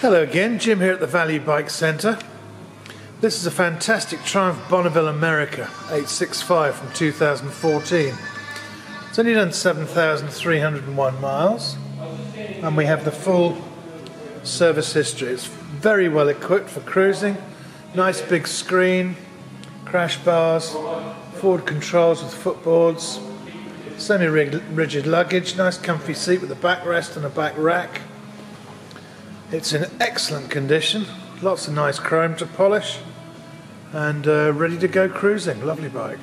Hello again, Jim here at the Value Bike Centre. This is a fantastic Triumph Bonneville America 865 from 2014. It's only done 7,301 miles and we have the full service history. It's very well equipped for cruising, nice big screen, crash bars, forward controls with footboards, semi-rigid luggage, nice comfy seat with a backrest and a back rack. It's in excellent condition, lots of nice chrome to polish, and uh, ready to go cruising. Lovely bike.